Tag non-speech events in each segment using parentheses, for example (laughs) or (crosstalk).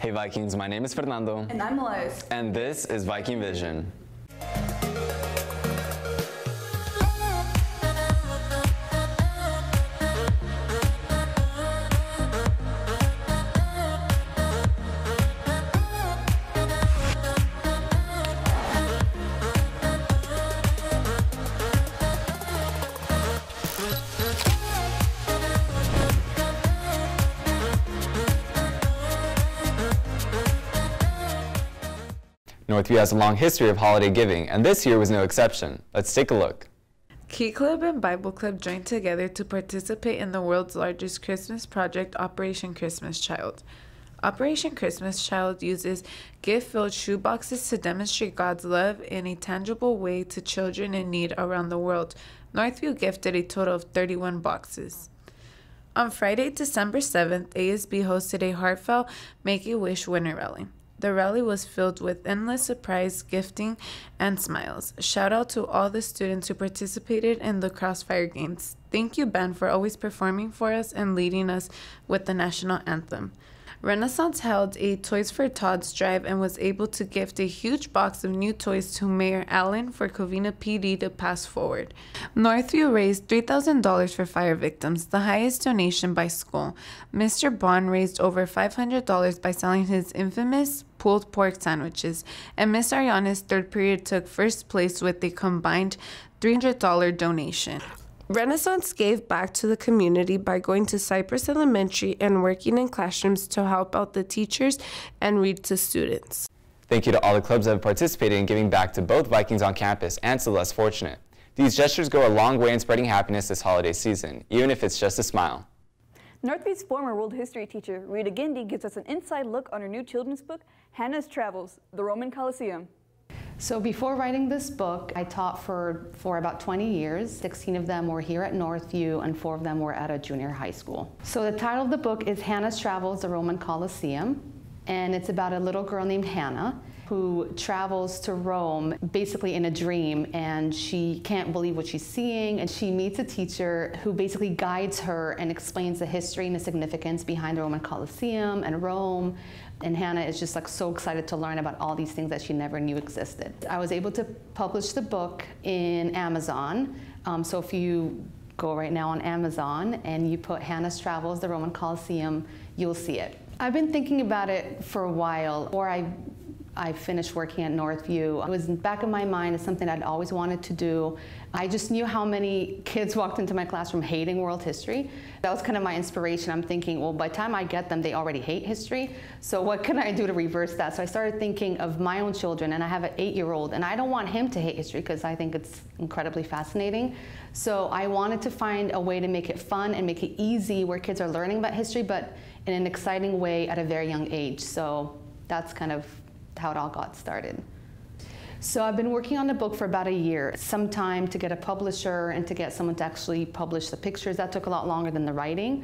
Hey Vikings, my name is Fernando. And I'm Elias. And this is Viking Vision. Northview has a long history of holiday giving, and this year was no exception. Let's take a look. Key Club and Bible Club joined together to participate in the world's largest Christmas project, Operation Christmas Child. Operation Christmas Child uses gift filled shoeboxes to demonstrate God's love in a tangible way to children in need around the world. Northview gifted a total of 31 boxes. On Friday, December 7th, ASB hosted a heartfelt Make a Wish winter rally. The rally was filled with endless surprise, gifting, and smiles. Shout out to all the students who participated in the Crossfire Games. Thank you, Ben, for always performing for us and leading us with the national anthem. Renaissance held a Toys for Tots drive and was able to gift a huge box of new toys to Mayor Allen for Covina PD to pass forward. Northview raised $3,000 for fire victims, the highest donation by school. Mr. Bond raised over $500 by selling his infamous pulled pork sandwiches, and Miss Ariana's third period took first place with a combined $300 donation. Renaissance gave back to the community by going to Cypress Elementary and working in classrooms to help out the teachers and read to students. Thank you to all the clubs that have participated in giving back to both Vikings on campus and to the less fortunate. These gestures go a long way in spreading happiness this holiday season, even if it's just a smile. Northview's former world history teacher, Rita Gindy, gives us an inside look on her new children's book, Hannah's Travels, The Roman Colosseum. So before writing this book, I taught for, for about 20 years. 16 of them were here at Northview and four of them were at a junior high school. So the title of the book is Hannah's Travels, the Roman Colosseum. And it's about a little girl named Hannah who travels to Rome basically in a dream and she can't believe what she's seeing and she meets a teacher who basically guides her and explains the history and the significance behind the Roman Colosseum and Rome and Hannah is just like so excited to learn about all these things that she never knew existed. I was able to publish the book in Amazon. Um, so if you go right now on Amazon and you put Hannah's Travels, the Roman Colosseum, you'll see it. I've been thinking about it for a while, or I I finished working at Northview. It was back of my mind as something I'd always wanted to do. I just knew how many kids (laughs) walked into my classroom hating world history. That was kind of my inspiration. I'm thinking, well, by the time I get them, they already hate history. So what can I do to reverse that? So I started thinking of my own children, and I have an eight-year-old, and I don't want him to hate history because I think it's incredibly fascinating. So I wanted to find a way to make it fun and make it easy where kids are learning about history, but in an exciting way at a very young age. So that's kind of how it all got started. So I've been working on the book for about a year. Some time to get a publisher and to get someone to actually publish the pictures. That took a lot longer than the writing.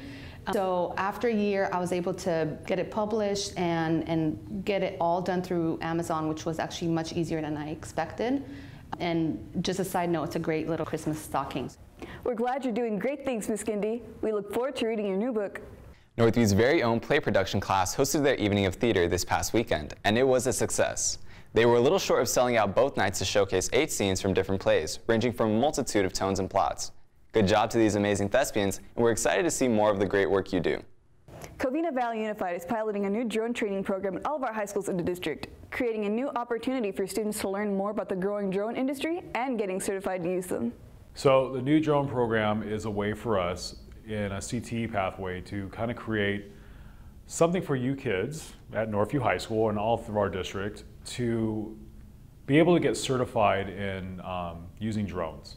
So after a year, I was able to get it published and, and get it all done through Amazon, which was actually much easier than I expected. And just a side note, it's a great little Christmas stocking. We're glad you're doing great things, Miss Gindy. We look forward to reading your new book. Northview's very own play production class hosted their evening of theater this past weekend, and it was a success. They were a little short of selling out both nights to showcase eight scenes from different plays, ranging from a multitude of tones and plots. Good job to these amazing thespians, and we're excited to see more of the great work you do. Covina Valley Unified is piloting a new drone training program at all of our high schools in the district, creating a new opportunity for students to learn more about the growing drone industry and getting certified to use them. So the new drone program is a way for us in a CTE pathway to kind of create something for you kids at Northview High School and all through our district to be able to get certified in um, using drones.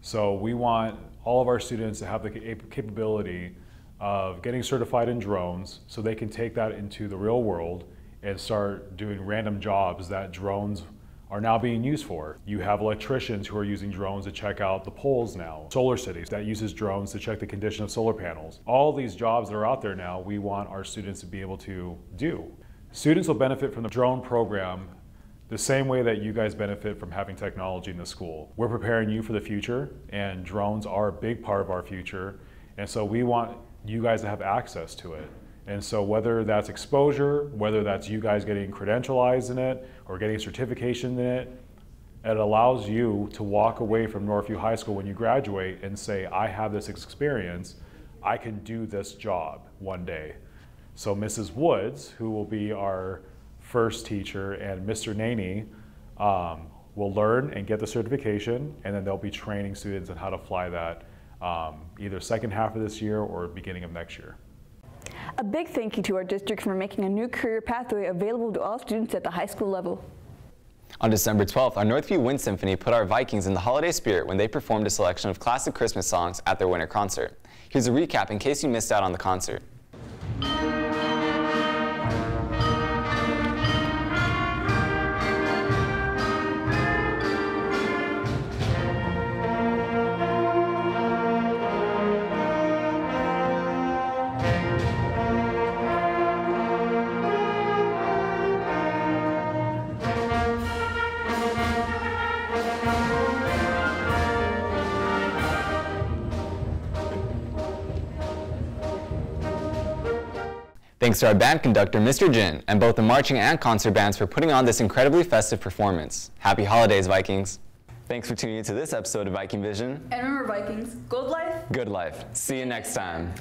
So we want all of our students to have the capability of getting certified in drones so they can take that into the real world and start doing random jobs that drones are now being used for. You have electricians who are using drones to check out the poles now. Solar Cities that uses drones to check the condition of solar panels. All these jobs that are out there now, we want our students to be able to do. Students will benefit from the drone program the same way that you guys benefit from having technology in the school. We're preparing you for the future and drones are a big part of our future. And so we want you guys to have access to it. And so whether that's exposure, whether that's you guys getting credentialized in it or getting a certification in it, it allows you to walk away from Northview High School when you graduate and say, I have this experience, I can do this job one day. So Mrs. Woods, who will be our first teacher, and Mr. Naney um, will learn and get the certification, and then they'll be training students on how to fly that um, either second half of this year or beginning of next year. A big thank you to our district for making a new career pathway available to all students at the high school level. On December 12th, our Northview Wind Symphony put our Vikings in the holiday spirit when they performed a selection of classic Christmas songs at their winter concert. Here's a recap in case you missed out on the concert. Thanks to our band conductor, Mr. Jin, and both the marching and concert bands for putting on this incredibly festive performance. Happy holidays, Vikings! Thanks for tuning into this episode of Viking Vision. And remember, Vikings, gold life, Good life. See you next time.